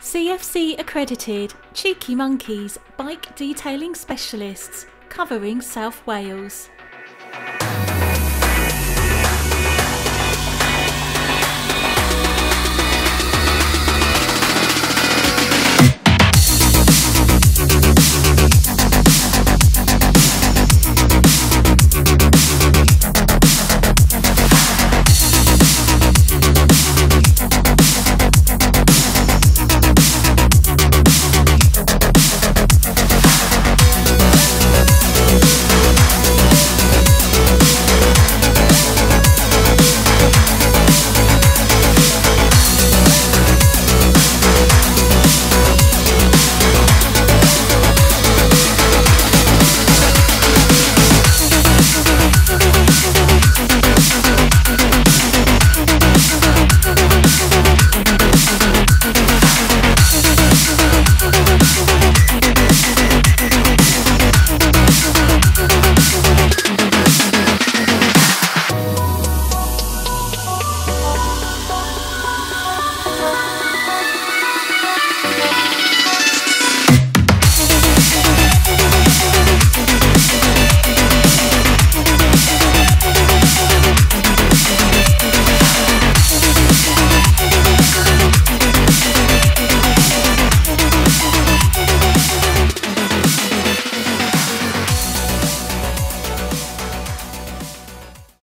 CFC accredited Cheeky Monkeys bike detailing specialists covering South Wales.